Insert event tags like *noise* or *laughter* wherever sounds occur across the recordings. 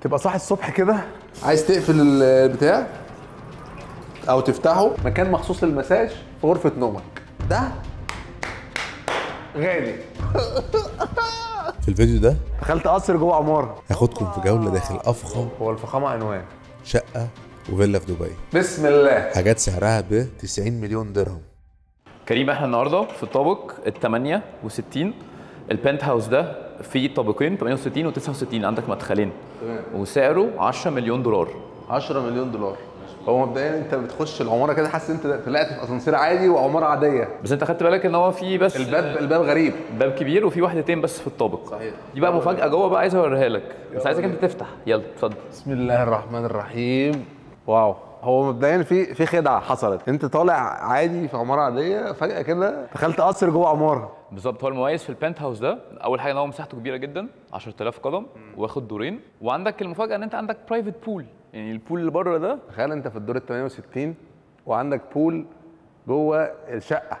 تبقى صاحي الصبح كده. عايز تقفل البتاع أو تفتحه؟ مكان مخصوص للمساج في غرفة نومك. ده؟ غالي. في الفيديو ده؟ دخلت قصر جوه عمارة. هاخدكم في جولة داخل أفخم. هو الفخامة عنوان. شقة وفيلا في دبي. بسم الله. حاجات سعرها ب 90 مليون درهم. كريم إحنا النهارده في الطابق ال 68 البنت هاوس ده فيه طابقين 68 و 69 عندك مدخلين. تمام. وسعره 10 مليون دولار. 10 مليون دولار. هو مبدئيا انت بتخش العماره كده حاسس انت طلعت في أسانسير عادي وعمارة عادية. بس انت خدت بالك إن هو فيه بس الباب الباب غريب. باب كبير وفي واحدتين بس في الطابق. صحيح. دي بقى مفاجأة جوه بقى عايز أوريها لك. بس عايزك أنت تفتح. يلا اتفضل. بسم الله الرحمن الرحيم. واو. هو مبدئيا في في خدعة حصلت. انت طالع عادي في عمارة عادية فجأة كده دخلت قصر جوه عمارة. بالظبط. هو المميز في ال penthouse ده أول حاجة إن هو مساحته كبيرة جدا 10000 قدم واخد دورين. وعندك المفاجأة إن أنت عندك private pool يعني ال pool اللي بره ده تخيل أنت في الدور ال 68 وعندك pool جوه الشقة.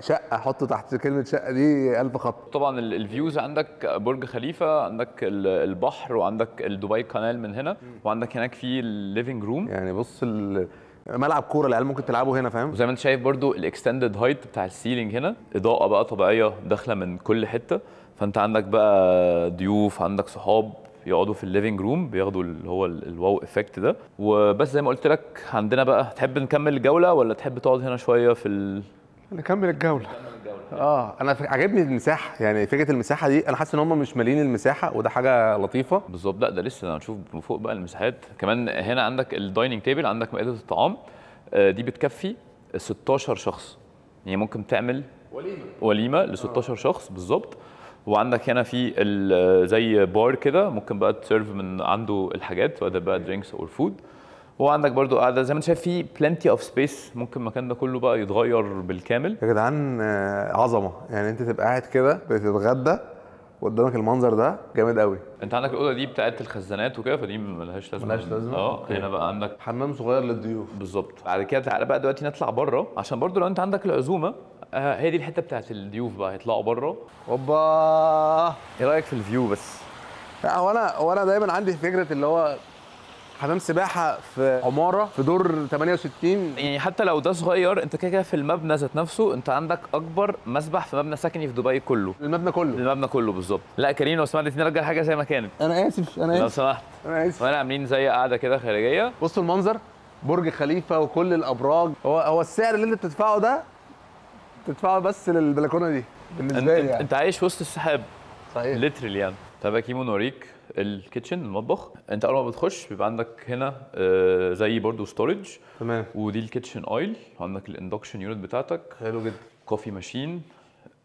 شقة حط تحت كلمة شقة دي ألف خط. طبعا ال- ال views عندك برج خليفة عندك ال- البحر وعندك ال Dubai Canal من هنا وعندك هناك في ال living room يعني بص ال- ملعب كورة العيال ممكن تلعبوا هنا فاهم؟ وزي ما انت شايف برضو ال extended height بتاع ال ceiling هنا إضاءة بقى طبيعية داخلة من كل حتة. فأنت عندك بقى ضيوف عندك صحاب يقعدوا في ال living room بياخدوا اللي هو ال- ال wow effect ده. وبس زي ما قلت لك عندنا بقى تحب نكمل الجولة ولا تحب تقعد هنا شوية في ال... نكمل الجولة. آه أنا عاجبني المساحة. يعني فكرة المساحة دي أنا حاسس إن هم مش مالين المساحة وده حاجة لطيفة. بالظبط. لا ده لسه هنشوف من فوق بقى المساحات. كمان هنا عندك ال dining table عندك مائدة الطعام. آه، دي بتكفي 16 شخص. يعني ممكن تعمل وليمة. وليمة ل 16 شخص بالظبط. وعندك هنا في زي بار كده ممكن بقى ت serve من عنده الحاجات وده بقى drinks or food وعندك برضو قاعدة. زي ما انت شايف في plenty of space ممكن المكان ده كله بقى يتغير بالكامل. يا جدعان آه، عظمة. يعني انت تبقى قاعد كده بتتغدى قدامك المنظر ده جامد قوي. انت عندك الأوضة دي بتاعت الخزانات وكده فدي ملهاش لازمة. ملهاش لازمة؟ آه. هنا بقى عندك حمام صغير للضيوف. بالظبط. بعد كده تعالى بقى دلوقتي نطلع بره عشان برضو لو انت عندك العزومة آه هي دي الحتة بتاعت الضيوف بقى. هيطلعوا بره اوبا إيه رأيك في الفيو بس؟ لا هو أنا هو أنا دايما عندي فكرة اللي هو حمام سباحة في عمارة في دور 68 يعني حتى لو ده صغير انت كده كده في المبنى ذات نفسه انت عندك أكبر مسبح في مبنى سكني في دبي كله. المبنى كله. المبنى كله بالظبط. لا كريم لو سمحت نرجع حاجة زي ما كانت. أنا آسف أنا لو آسف. سمحت. أنا آسف. وأنا عاملين زي قاعدة كده خارجية. بصوا المنظر برج خليفة وكل الأبراج. هو هو السعر اللي انت بتدفعه ده تدفعه بس للبلكونة دي بالنسبة لي يعني. انت عايش وسط السحاب. صحيح. literally يعني. يا كيمو نوريك ال kitchen المطبخ. انت اول ما بتخش بيبقى عندك هنا آه، زي برضو storage تمام. ودي ال kitchen island عندك ال induction unit بتاعتك. حلو جدا. coffee machine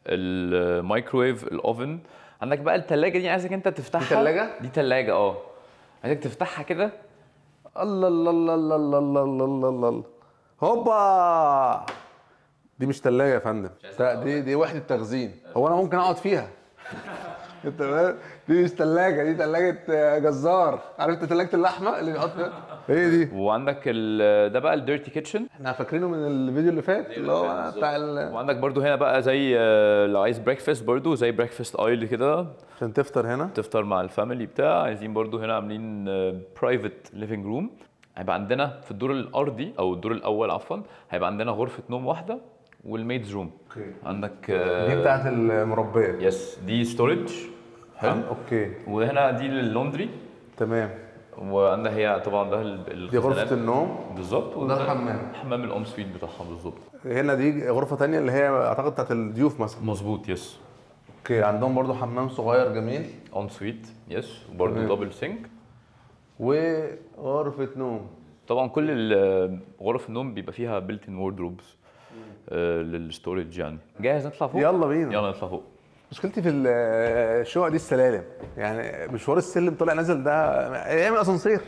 الميكرويف ال oven عندك بقى التلاجة دي عايزك انت تفتحها. دي تلاجة؟ دي تلاجة آه. عايزك تفتحها كده. الله الله الله الله الله الله الله الله الله. الله هوبا! دي مش تلاجة يا فندم. دي دي وحدة تخزين. هو أنا ممكن أقعد فيها؟ انت فاهم دي مش تلاجة دي تلاجة آه، جزار. عرفت تلاجة اللحمة اللي بيحط فيها؟ هي دي. وعندك ده بقى ال dirty kitchen إحنا فاكرينه من الفيديو اللي فات اللي هو بتاع ال- وعندك برضو هنا بقى زي آه، لو عايز breakfast برضو زي breakfast island كده. عشان تفطر هنا. تفطر مع ال family بتاع. عايزين برضو هنا عاملين private living room هيبقى عندنا في الدور الأرضي أو الدور الأول عفوا هيبقى عندنا غرفة نوم واحدة وال maid's room okay. عندك دي بتاعت المربية. yes دي storage حلو. okay. وهنا دي لل laundry. تمام. وعندها هي طبعا ده دي غرفة الخزانات. النوم. بالظبط. وده الحمام. حمام ال en suite بتاعها بالظبط. هنا دي غرفة تانية اللي هي أعتقد بتاعت الضيوف مثلا. مظبوط yes. okay عندهم برضو حمام صغير جميل. en suite yes. وبرده. double sink وغرفة نوم. طبعا كل غرف النوم بيبقى فيها built-in wardrobes لل storage يعني. جاهز؟ نطلع فوق؟ يلا بينا. يلا نطلع فوق. مشكلتي في ال- الشقق دي السلالم. يعني مشوار السلم طالع نازل ده اعمل اسانسير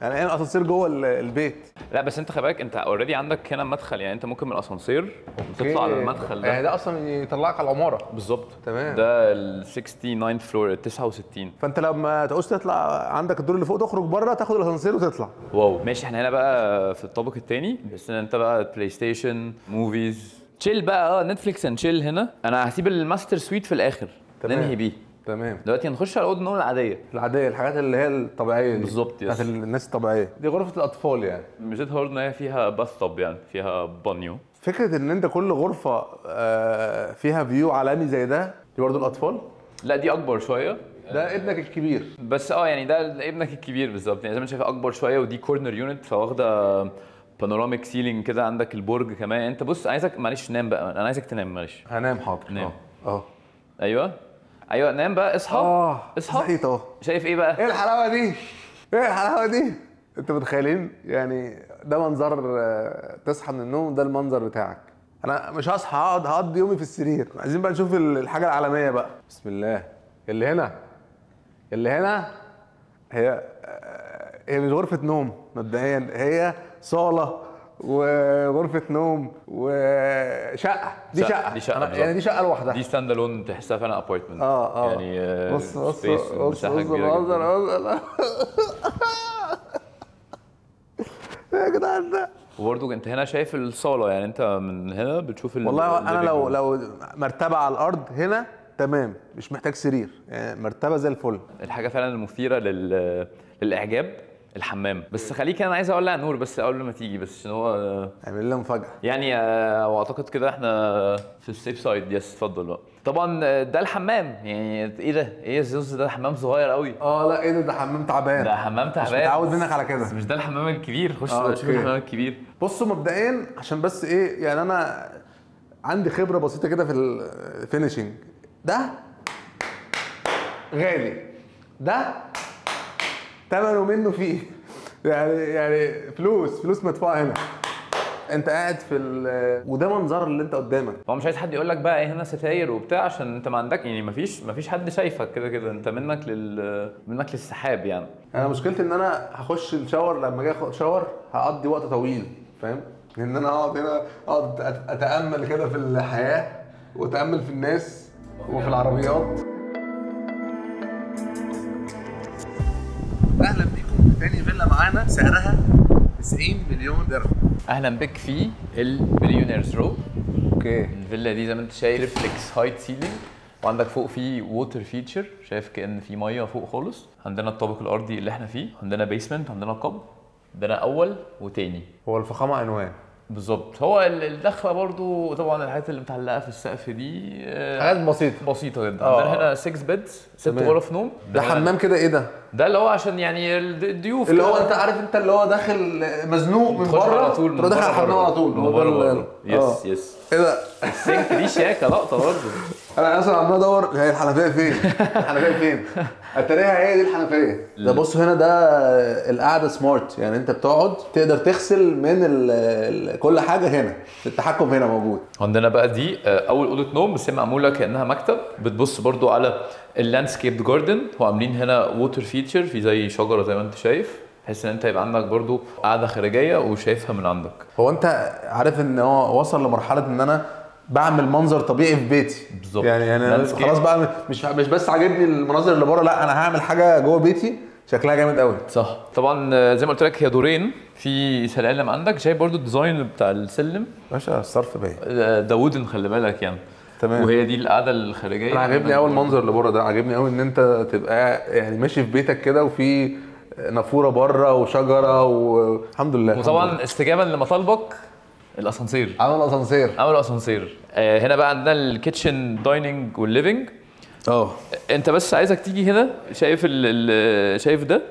يعني اعمل اسانسير جوه ال- البيت. لا بس أنت خلي بالك أنت already عندك هنا مدخل. يعني أنت ممكن من الأسانسير تطلع على المدخل يعني ده ده أصلا يطلعك على العمارة. بالظبط. تمام. ده ال 69 floor 69 فأنت لما تعوز تطلع عندك الدور اللي فوق تخرج بره تاخد الأسانسير وتطلع. wow. ماشي إحنا هنا بقى في الطابق الثاني بس ان أنت بقى بلاي ستيشن movies chill بقى آه Netflix and chill هنا. أنا هسيب ال master suite في الآخر تمام. ننهي بيه. تمام. دلوقتي هنخش على اوضه النوم العادية. العادية الحاجات اللي هي الطبيعية دي. بالظبط،. بتاعت الناس الطبيعية. دي غرفة الأطفال يعني. ميزتها برضه ان هي فيها bathtub يعني فيها بانيو. فكرة إن أنت كل غرفة آه، فيها view عالمي زي ده دي برضه الأطفال؟ لا دي أكبر شوية. ده ابنك الكبير. بس آه يعني ده ابنك الكبير بالظبط. يعني زي ما أنت شايف أكبر شوية ودي corner unit فواخدة panoramic ceiling كده عندك البرج كمان. انت بص عايزك معلش نام بقى. أنا عايزك تنام معلش. هنام حاضر. نام. آه. آه. أيوه. أيوه نام بقى. اصحى. آه. اصحى. صحيت اهو. شايف إيه بقى؟ إيه الحلاوة دي؟ إيه الحلاوة دي؟ أنتوا متخيلين؟ يعني ده منظر آه، تصحى من النوم ده المنظر بتاعك. أنا مش هصحى هقعد هقضي يومي في السرير. عايزين بقى نشوف ال- الحاجة العالمية بقى. بسم الله. اللي هنا. اللي هنا هي هي مش غرفة نوم مبدئيا. هي صالة وغرفة نوم وشقة. دي شقة- شقة. دي شقة أنا-. يعني دي شقة لوحدها. دي stand alone تحسها فعلا apartment آه آه. يعني آه، بص بص بص يا جدعان ده. وبرضه انت هنا شايف الصالة يعني انت من هنا بتشوف ال- والله أنا لو لو مرتبة على الأرض هنا تمام. مش محتاج سرير. يعني مرتبة زي الفل. الحاجة فعلا المثيرة لل... للإعجاب. الحمام. بس خليك أنا عايز اولع نور بس اول ما تيجي بس عشان هو اعمل لنا مفاجاه يعني آه، وأعتقد كده إحنا في ال safe side yes اتفضل بقى. طبعا آه، ده الحمام. يعني إيه ده؟ إيه الزوز ده؟ حمام صغير قوي آه لا إيه ده؟ ده حمام تعبان. ده حمام تعبان. متعود منك على كده. مش ده الحمام الكبير. خش آه، بقى شوف. الحمام الكبير. بصوا مبدئيا عشان بس إيه يعني أنا عندي خبرة بسيطة كده في ال finishing ده غالي. ده ثمنه منه فيه. يعني يعني فلوس فلوس مدفوعة هنا. انت قاعد في ال وده منظر اللي انت قدامك. هو مش عايز حد يقول لك بقى إيه هنا ستاير وبتاع عشان انت ما عندك يعني ما فيش ما فيش حد شايفك كده كده انت منك لل منك للسحاب يعني. أنا مشكلتي ان أنا هخش الشاور لما أجي اخد شاور هقضي وقت طويل فاهم؟ ان أنا اقعد هنا اقعد أتأمل كده في الحياة وأتأمل في الناس وفي العربيات. سعرها 90 مليون درهم. أهلا بك في ال Billionaires Row. okay. الفيلا دي زي ما أنت شايف. triplex height ceiling وعندك فوق في water feature شايف كأن في مية فوق خالص. عندنا الطابق الأرضي اللي إحنا فيه. عندنا basement عندنا قبو عندنا أول وتاني. هو الفخامة عنوان. بالظبط هو ال- الدخلة برضو طبعا الحاجات اللي متعلقة في السقف دي آه، حاجات بسيطة بسيطة جدا. عندنا هنا 6 beds ست. غرف نوم ده حمام كده إيه ده ده اللي هو عشان يعني الضيوف اللي. هو أنت عارف أنت اللي هو داخل مزنوق من بره على طول داخل بره الحمام. على طول هو ده. yes yes إيه ده ال sink دي شياكة لقطة برضه أنا أصلا عمال أدور هي الحنفيه فين؟ *laughs* الحنفيه فين؟ اتاريها هي دي الحنفية. ده بص هنا ده القعدة smart يعني أنت بتقعد تقدر تغسل من ال ال كل حاجة هنا. التحكم هنا موجود. عندنا بقى دي آه، أول أوضة نوم بس هي معمولة كأنها مكتب. بتبص برضو على ال landscape garden وعاملين هنا water feature في زي شجرة زي ما أنت شايف. بحيث إن أنت يبقى عندك برضو قاعدة خارجية وشايفها من عندك. هو أنت عارف إن هو وصل لمرحلة إن أنا بعمل منظر طبيعي في بيتي. بالظبط. يعني Landscape. خلاص بقى مش مش بس عاجبني المناظر اللي بره لا أنا هعمل حاجة جوه بيتي شكلها جامد قوي صح. طبعا آه، زي ما قلت لك هي دورين. في سلالم عندك شايف برضو ال design بتاع السلم. باشا الصرف باين. آه، ده wooden خلي بالك يعني. تمام. وهي دي القعده الخارجية. أنا عاجبني قوي المنظر اللي بره ده. عاجبني قوي إن أنت تبقى يعني ماشي في بيتك كده وفي نافورة بره وشجرة والحمد لله وطبعا استجابة لمطالبك الأسانسير. عمل اسانسير عملوا اسانسير آه، هنا بقى عندنا ال kitchen dining وال living آه أنت بس عايزك تيجي هنا شايف ال ال شايف ده؟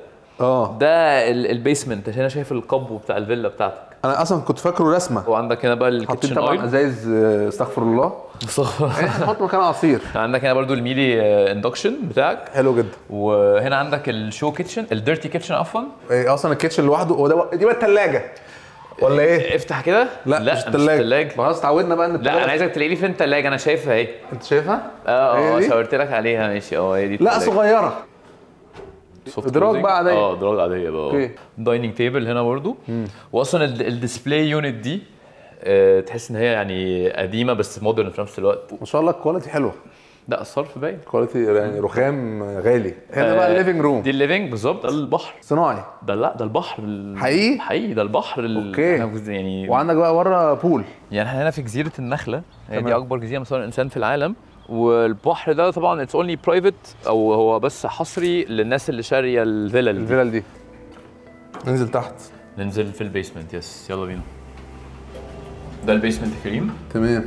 آه ده ال- ال basement هنا شايف القبو بتاع الفيلا بتاعتك. أنا أصلا كنت فاكره رسمة. وعندك هنا بقى ال kitchen طبعا ازايز آه، استغفر الله. إحنا نحط مكان عصير. *laughs* عندك هنا برضو ال Miele induction بتاعك. حلو جدا. وهنا عندك ال show kitchen ال dirty kitchen عفوا. إيه أصلا ال kitchen لوحده هو ده دي بقى الثلاجه ولا إيه؟ افتح كده لا, لا مش التلاجة. خلاص اتعودنا بقى إن لا أنا عايزك تلاقي لي فين الثلاجه أنا شايفها أهي أنت شايفها؟ آه آه؟ شاورت لك عليها ماشي آه هي دي لا. صغيرة closing. بقى عادية. آه إدراج عادية بقى okay. dining table هنا برضو واصلا ال- ال display unit دي آه، تحس إن هي يعني قديمة بس modern في نفس الوقت ما شاء الله ال quality حلوة لا الصرف باين. quality يعني رخام غالي. هنا بقى آه، ال living room دي ال living بالظبط. ده البحر. صناعي. ده لا ده البحر ال- حقيقي؟ حقيقي ده البحر ال- في- يعني وعندك بقى بره pool يعني إحنا هنا في جزيرة النخلة هي دي. أكبر جزيرة من صنع الإنسان في العالم. والبحر ده طبعا it's only private أو هو بس حصري للناس اللي شارية الفيلا دي. الفيلل دي. ننزل تحت. ننزل في ال basement yes يلا بينا. ده ال basement كريم. تمام.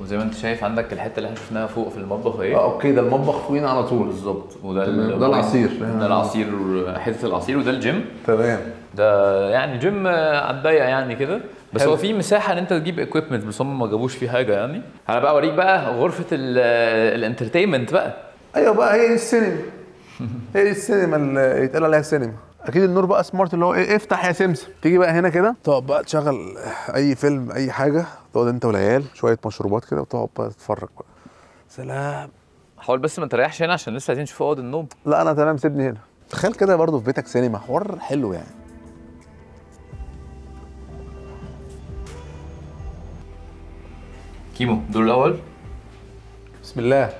وزي ما انت شايف عندك الحتة اللي إحنا شفناها فوق في المطبخ اهي. آه okay ده المطبخ فوقينا على طول. بالظبط. وده ده العصير. ده العصير حتة العصير وده الجيم. تمام. ده يعني جيم آه، على الضيق يعني كده. بس. هو في مساحة إن أنت تجيب equipment بس هم ما جابوش فيه حاجة يعني. أنا بقى أوريك بقى غرفة ال entertainment بقى. أيوه بقى هي السينما. *laughs* هي السينما اللي يتقال عليها سينما. أكيد النور بقى smart اللي هو إيه افتح يا سمسم تيجي بقى هنا كده. تقعد بقى تشغل أي فيلم أي حاجة. تقعد أنت والعيال شوية مشروبات كده وتقعد بقى تتفرج بقى. سلام. حاول بس ما تريحش هنا عشان لسه عايزين نشوف أوض النوم. لا أنا تمام سيبني هنا. تخيل كده برضه في بيتك سينما حوار حلو يعني. كيمو الدور الأول. بسم الله.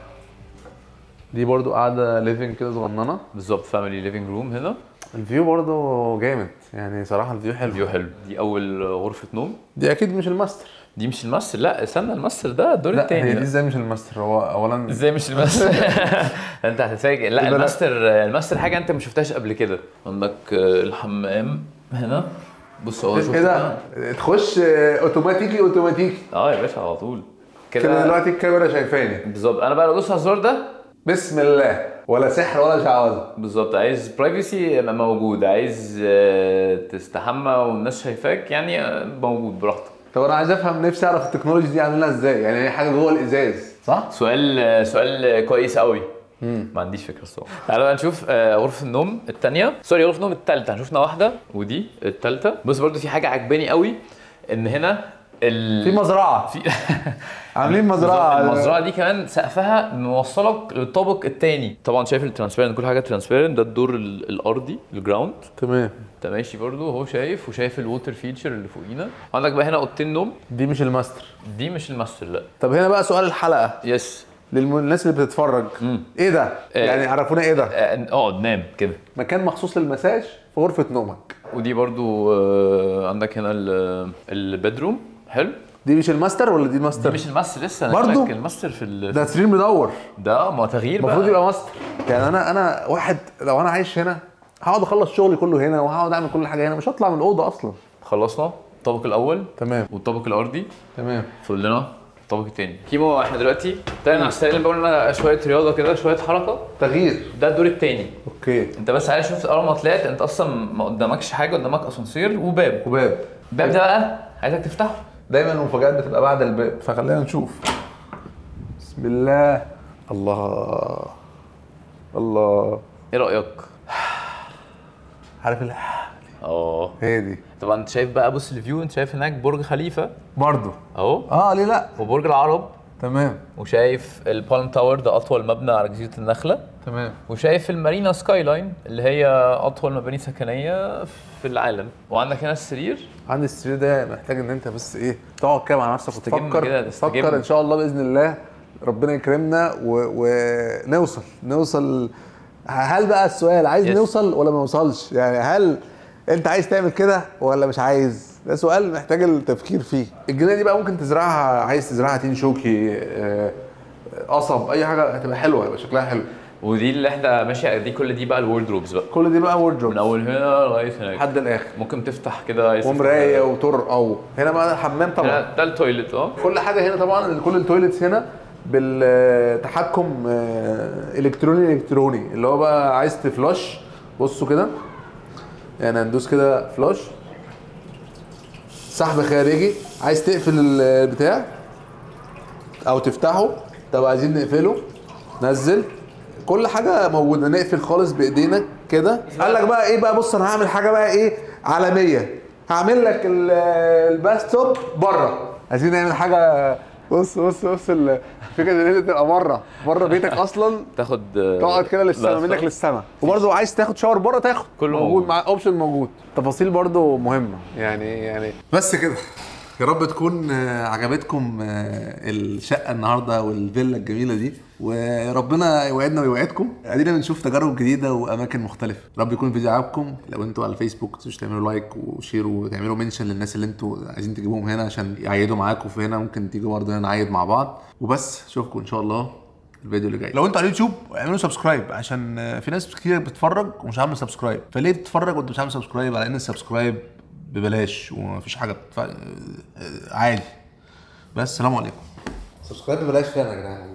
دي برضو قاعدة living كده صغننة. بالظبط family living room هنا. ال view برضو جامد. يعني صراحة ال view حلو. view حلو. دي أول غرفة نوم؟ دي أكيد مش الماستر. دي مش الماستر؟ لا استنى الماستر ده الدور لا التاني هي دي. إزاي مش الماستر؟ هو اولا إزاي مش الماستر؟ *laughs* *laughs* أنت هتتفاجئ. لا لا. ال master ال master حاجة أنت ما شفتهاش قبل كده. عندك آه، الحمام هنا. بص اهو شفت إيه ده تخش أوتوماتيكي أوتوماتيكي. آه يا باشا على طول. كده كده دلوقتي الكاميرا شايفاني. بالظبط. أنا بقى لو دوست على الزرار ده. بسم الله. ولا سحر ولا شعوذه بالظبط. عايز privacy يبقى موجود. عايز آه، تستحمى والناس شايفاك يعني آه، موجود براحتك. طب أنا عايز أفهم نفسي أعرف التكنولوجي دي عاملينها إزاي؟ يعني هي حاجة جوه الإزاز. صح؟ سؤال آه، سؤال كويس قوي ما عنديش فكرة الصراحة. تعالوا بقى نشوف غرفه النوم الثانية sorry غرفه النوم الثالثه شفنا واحدة ودي الثالثه بص برضو في حاجة عجباني قوي إن هنا ال... في مزرعة. في *laughs* عاملين مزرعة. المزرعة دي كمان سقفها موصلك للطابق الثاني طبعا شايف ال transparent كل حاجة transparent ده الدور ال- الأرضي ال ground تمام. انت ماشي برضو هو شايف وشايف ال water feature اللي فوقينا. عندك بقى هنا أوضتين نوم دي مش الماستر. دي مش الماستر لا. طب هنا بقى سؤال الحلقة. yes للناس اللي بتتفرج. إيه ده؟ يعني عرفونا إيه ده؟ آه، اقعد نام كده. مكان مخصوص للمساج في غرفة نومك. ودي برضو آه، عندك هنا ال- البedroom حلو. دي مش الماستر ولا دي دي الماستر مش الماستر لسه أنا برضو؟ الماستر في ال... ده سرير مدور. ده ما هو تغيير المفروض بقى يبقى ماستر. يعني أنا أنا واحد لو أنا عايش هنا هقعد أخلص شغلي كله هنا وهقعد أعمل كل حاجة هنا مش هطلع من الأوضة أصلا. خلصنا. الطابق الأول. تمام. والطابق الأرضي. تمام. فاضل لنا الطابق الثاني كيمو إحنا دلوقتي طلعنا على السلالم بقول لنا شوية رياضة كده شوية حركة. تغيير. ده الدور الثاني okay. أنت بس عايز شفت أول ما طلعت أنت أصلا ما قدامكش حاجة قدامك أسانسير وباب. وباب. الباب ده بقى عايزك تفتحه. دايما المفاجآت بتبقى بعد الباب فخلينا نشوف. بسم الله. الله. الله. إيه رأيك؟ عارف ال- آه. هي دي. طبعا أنت شايف بقى بص ال view أنت شايف هناك برج خليفة. برضو أهو. آه ليه لأ؟ وبرج العرب. تمام. وشايف ال Palm Tower ده أطول مبنى على جزيرة النخلة. تمام. وشايف المارينا skyline اللي هي أطول مباني سكنية في العالم. وعندك هنا السرير. عندي السرير ده محتاج إن أنت بس إيه تقعد كده مع نفسك وتفكر. تفكر إن شاء الله بإذن الله. ربنا يكرمنا و- ونوصل نوصل هل بقى السؤال عايز Yes. نوصل ولا ما نوصلش يعني هل أنت عايز تعمل كده ولا مش عايز؟ ده سؤال محتاج التفكير فيه. الجنينة دي بقى ممكن تزرعها عايز تزرعها تين شوكي آه، قصب أي حاجة هتبقى حلوة هيبقى شكلها حلو. ودي اللي إحنا ماشي دي كل دي بقى ال wardrobes بقى. كل دي بقى من wardrobe أول هنا لغاية هناك. لحد الآخر. ممكن تفتح كده ومراية وطرقة و... هنا بقى الحمام طبعا. ده ال toilet أه. كل حاجة هنا طبعا كل ال toilets هنا بالتحكم آه، إلكتروني إلكتروني. اللي هو بقى عايز ت flush بصوا كده. يعني هندوس كده flush سحب خارجي عايز تقفل البتاع؟ أو تفتحه. طب عايزين نقفله. نزل. كل حاجة موجودة. نقفل خالص بإيدينا كده. قال لك بقى إيه بقى؟ بص أنا هعمل حاجة بقى إيه؟ عالمية. هعمل لك ال- ال bathtub بره. عايزين نعمل حاجة. بص بص بص ال- الفكرة إن أنت تبقى بره. بره بيتك أصلا. تاخد تقعد كده للسما منك للسما. وبرضه عايز تاخد shower بره تاخد. كله موجود. موجود. مع option موجود. تفاصيل برضه مهمة. يعني يعني. بس كده. يا رب تكون آه، عجبتكم آه، الشقة النهارده والفيلا الجميلة دي. وربنا يوعدنا ويوعدكم. ادينا بنشوف تجارب جديدة واماكن مختلفة. رب يكون الفيديو عجبكم لو أنتوا على الفيسبوك تنسوش تعملوا like و share وتعملوا mention للناس اللي أنتوا عايزين تجيبوهم هنا عشان يعيدوا معاكم في هنا. ممكن تيجوا برضه هنا نعيد مع بعض. وبس اشوفكم ان شاء الله الفيديو اللي جاي. لو أنتوا على اليوتيوب اعملوا subscribe عشان في ناس كتير بتتفرج ومش عاملة subscribe. فليه بتتفرج وانت مش عامل subscribe؟ على ان ال subscribe ببلاش ومفيش حاجة بتدفع عادي. بس سلام عليكم. سبسكرايب ببلاش فعلا يا جدعان.